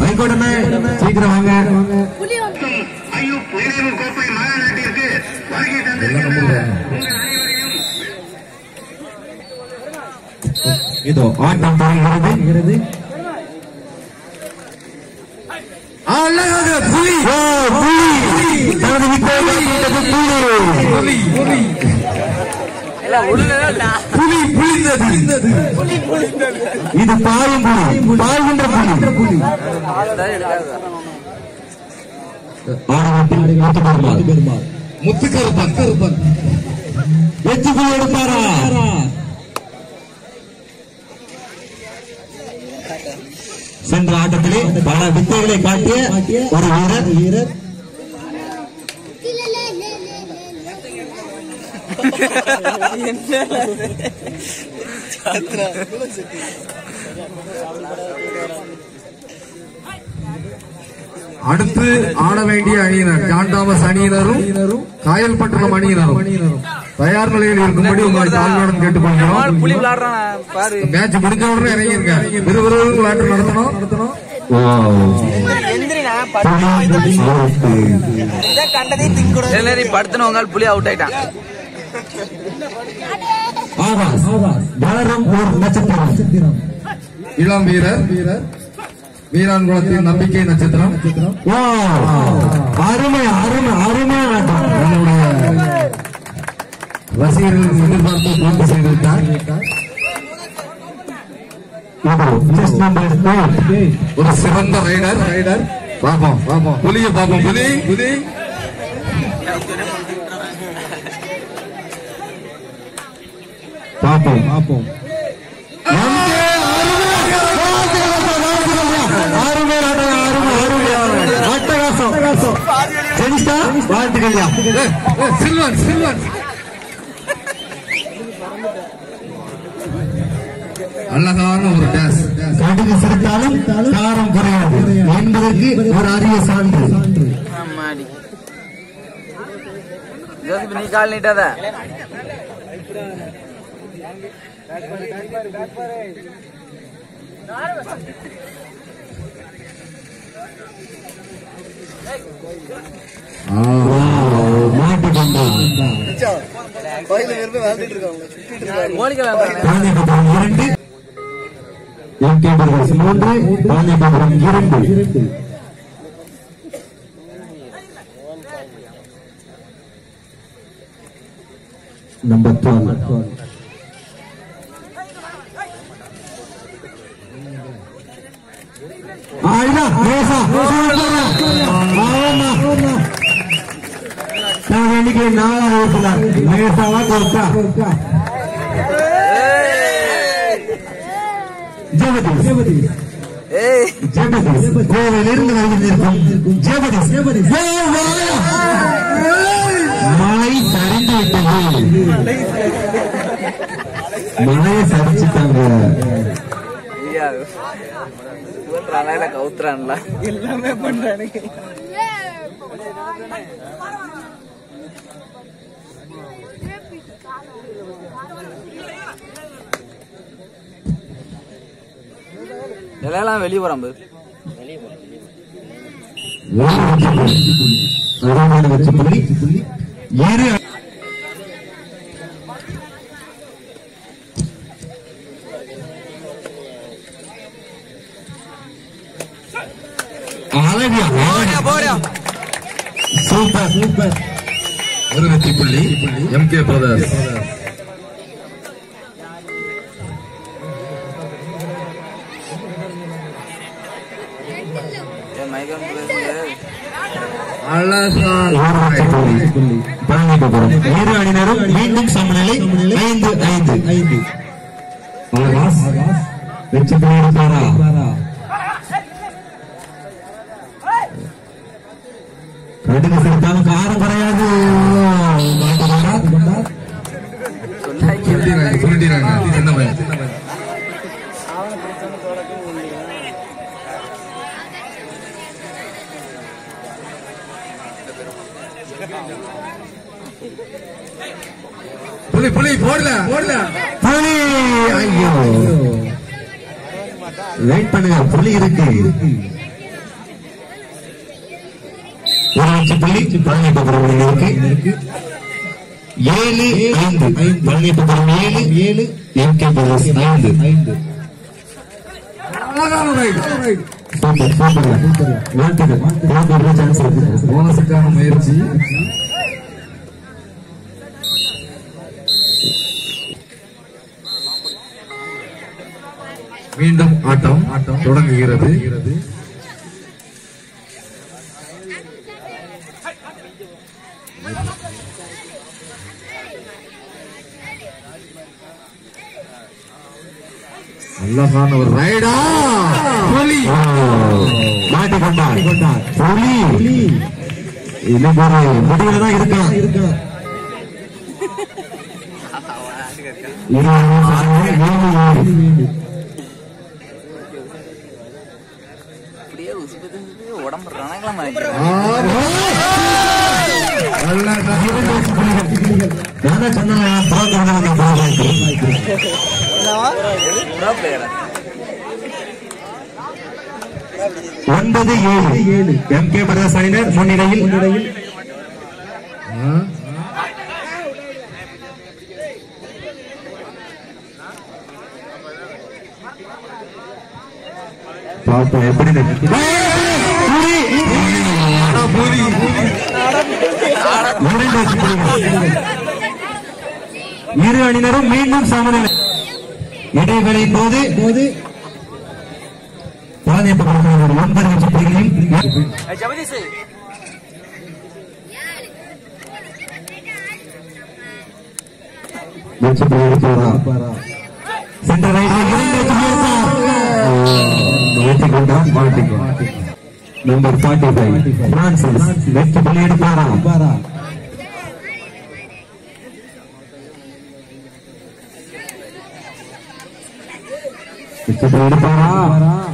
வைகோடனே சீக்கிரம் வாங்க. ஐயூப் நினைவு கோப்பை மாநாட்டிற்கு வருகை அனைவரையும் இதோ ஆட்டம் தொடங்குகிறது. அழகாக புலி. ஓ புலி. தனது வித்தை புலி புலி. புலி புலிந்தது. இது பாயும் புலி. பாய்கின்ற புலி. ஆடவத்தில் முத்து பெருமாள். முத்துக்கருப்பன் கருப்பன் வெற்றி புலி எடுப்பாரா? சென்ற ஆட்டத்திலே பல வித்தைகளை காட்டிய ஒரு வீரர் வீரர். அடுத்து ஆட வேண்டிய அணியினர் ஜான் தாமஸ் அணியினரும் காயல்பட்டினம் அணியினரும். தயார் நிலையில் இருக்கும்படி உங்களை தாழ்மையுடன் கேட்டுக்கொள்கிறோம். புலி விளையாடுறான் பாரு. மேட்ச் முடிஞ்ச உடனே இறங்கிருங்க. விறுவிறுப்பு விளையாட்டு நடத்தணும் நடத்தணும். எந்திரினா கண்டதே திங்கக்கூடாது நீ படுத்துன உங்க புலி அவுட் ஆயிட்டான். வளரும் ஒரு நட்சத்திரம். இளம் வீரர். வீரர் வீரான் குளத்தின் நம்பிக்கை நட்சத்திரம். அருமை அருமை அருமை நம்முடைய ரசிகர்கள் எதிர்பார்த்து பூர்த்தி செய்திருக்கார் ஒரு சிறந்த ரைடர் ரைடர் பாப்போம் பாப்போம் புலிய பாப்போம் புலி. புலி. பார்ப்போம் பார்ப்போம் வாழ்த்துக்கள்யா சில்வன் சில்வன் அழகான ஒரு டேஸ் கடுகு சிரித்தாலும் காரம் குறையாது. என்பதற்கு ஒரு அரிய சான்று. நீ கால் நீட்டாத. மூன்று இரண்டு நம்பர் டுவெல் இன்னைக்கு மேசாவா கொடுத்தா ஜெகதீஷ் ஜெகதீஷ். ஏய் ஜெகதீஷ். கோவிலிருந்து வருகின்றிருக்கும் ஜெகதீஷ். ஜெகதீஷ் மழை சரிந்து விட்டது. மழையை சரிச்சுட்டாங்க. கவுத்துறான்ல. எல்லாமே பண்றானு இதெல்லாம் வெளியே போறான் பாரு சூப்பர் சூப்பர். ஒரு வெற்றி புள்ளி எம் கே பிரதர்ஸ். இரு அணியினரும் மீண்டும் சமநிலை ஐந்து ஐந்து ஐந்து ஆகாஷ் வெற்றி பெறுகிறாரா கடுகு சேர்த்தாலும் புலி புலி போடல போடல. புலி ஐயோ. வெயிட் பண்ணுங்க புலி இருக்கு. ஒரு அஞ்சு புள்ளி பழனியப்பபுரம் இருக்கு. ஏழு ஐந்து. பழனியப்பபுரம் ஏழு. ஏழு. எம் கே பிரதர்ஸ் ஐந்து. சூப்பர் வாழ்த்துக்கள் போனஸுக்கான முயற்சி. மீண்டும் ஆட்டம் ஆட்டம் தொடங்குகிறது. அழகான ஒரு ரைடா புலி. மாட்டிக்கொண்டார் புலி. இன்னைக்கு ஒரு முடிவுல தான் இருக்கான். இருக்கான் ஒன்பது ஏழு. ஏழு எம் கே பிரதர்ஸ் அணியினர் முன்னிலையில் பார்ப்போம் எப்படி இரு அணியினரும் மீண்டும் சமநிலை. இடைவெளி போது போது பாளையப்பட்ட ஒன்பது வெற்றி புலிகளையும் ஜபதீஷ் வெற்றி புலிகளுக்கு வரா சென்ற ரைடில் இரண்டு வெற்றி புலிகள் வெற்றி கொண்டார்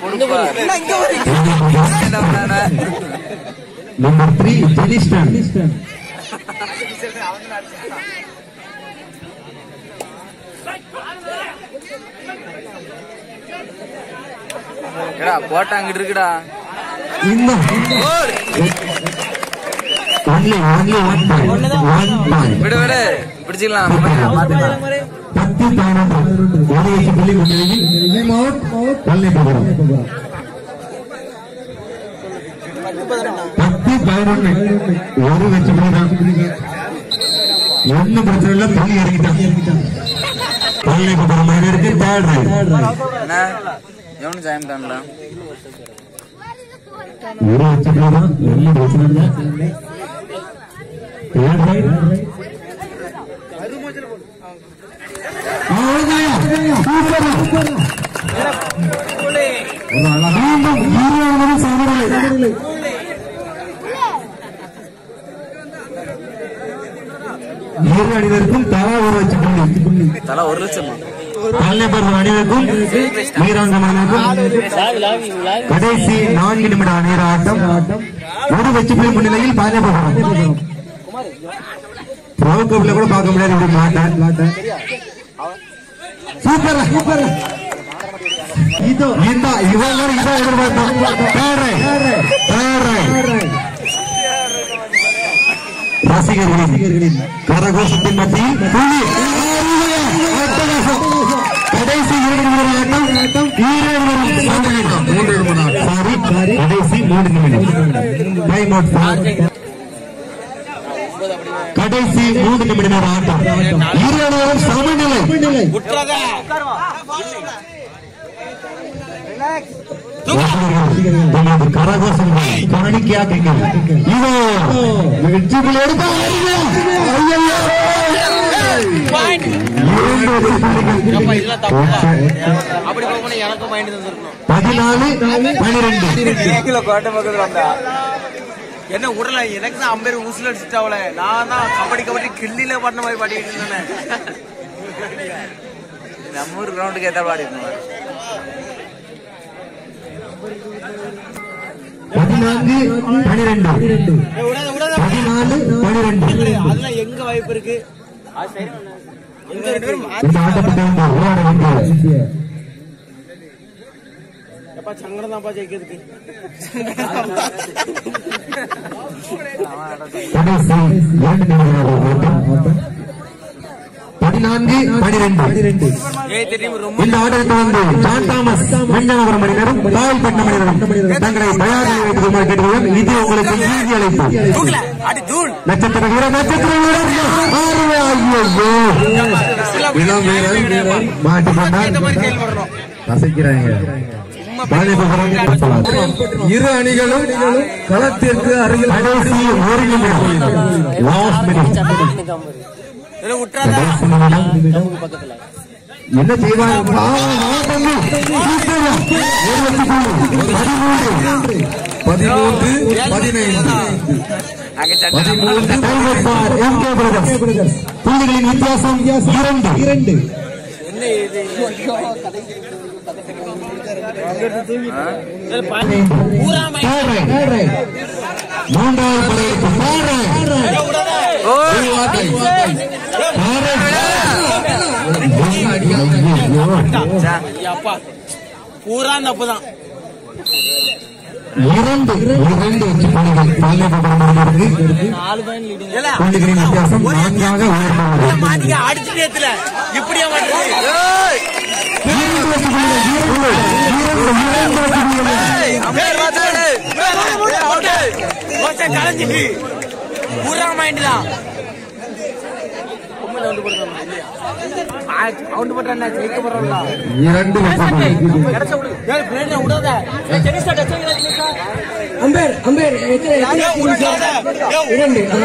கொடுப்பார் நம்பர் த்ரீ ஜெனிஸ்டன் ஏடா போட்டா அங்கிட்டு இருக்குடா. இந்த only only one point one point விடு விடு பிடிச்சிக்கலாம் பத்து பதினொன்று ஒரு புள்ளி முன்னிலையில் பள்ளி போகிறோம் பத்து பதினொன்று ஒரு புள்ளி ஒண்ணு பிரச்சனை இல்ல புள்ளி இறங்கிட்டான் பள்ளி போகிறோம் இருக்கு தேர்ட் என்ன ஒரு தான் பிரச்சனை இல்லை தேர்ட் அணிவருக்கும் தலா ஒரு லட்சம்? புள்ளி தலா ஒரு லட்சம் பல்லபர் அணிவருக்கும் வீராங்கம் அணிவருக்கும் கடைசி நான்கு நிமிட அணியர் ஆட்டம் ஒரு வெற்றி புள்ளி முன்னிலையில் பாஜக ப்ரோ கப்ல கூட பார்க்க முடியாது இப்படி மாட்டேன் சூப்பர் சூப்பர். இதோ. இந்த இவங்க இதோ எதிர்பார்த்தோம். Third right. ரசிகர்களின் கரகோஷத்தின் மத்தியில் புள்ளி. கடைசி இரண்டு நிமிட ஆட்டம். ஈரோடு மூன்று நிமிடம். ஆட்டம். சாரி. கடைசி மூன்று நிமிடம். டைம் அவுட் கடைசி மூன்று நிமிட நேர ஆட்டம். இரு அணிகளும் சமநிலை. நமது கரகோஷம் காணிக்கையாக்குங்கள் இதோ வெற்றி பதினாலு பனிரெண்டு. என்ன உடல எனக்கு தான் அம்பேர் ஊசில் அடிச்சுட்டாவல நான் தான் கபடி கபடி கிள்ளில பாட்டின மாதிரி பாடிட்டு இருந்தேன். நம்ம ஊர் கிரவுண்டுக்கு ஏத்தா பாடி இருக்கணும் பதினான்கு பனிரெண்டு. பதினாலு பனிரெண்டு. அதெல்லாம் எங்க வாய்ப்பு இருக்கு? எங்க இருக்கு இந்த ஆட்டப்பட்ட விளையாட வேண்டிய எப்பா சங்கடம் தான்ப்பா ஜெயிக்கிறதுக்கு பதினான்கு பனிரெண்டு இந்த ஆட்டத்தை வந்து ஜான் தாமஸ் தங்களை தயார் இது உங்களுக்கு இறுதி அழைப்பு. நட்சத்திர வீரர் நட்சத்திர வீரர். ரசிக்கிறாங்க. இரு அணிகளும் களத்திற்கு அருகில் என்ன செய்வார். பதிமூன்று. பதினைந்து பதிமூன்று. புள்ளிகளின் வித்தியாசம் இரண்டு. இரண்டு. மூன்றாவது படையெடுப்பு பூரா இரண்டு இரண்டு வெற்றி புள்ளிகள் லீடிங் புள்ளிகளின் வித்தியாசம் நான்காக கலைஞ்சிட்டு. பூரா ஜெயிக்க போறோம்ல இரண்டு. கிடைச்ச விடாத. அம்பேர் அம்பேர்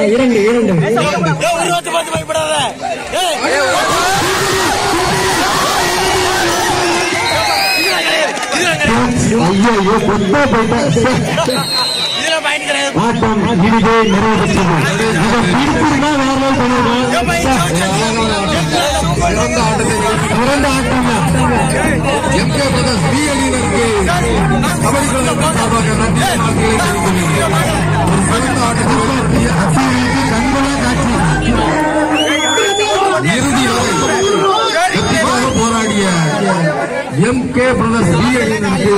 இரண்டு இரண்டு பயப்படாத. ஐயோ ஆட்டம் இனிதே நிறைவு பெற்றது இதை பிடிச்சிருந்தா வேற level அணியினருக்கு ஒரு சிறந்த ஆட்டத்தை வெளிப்படுத்திய கண்கொள்ளா காட்சி இறுதி வரை போராடிய எம் கே பிரதர்ஸ் பி அணியினருக்கு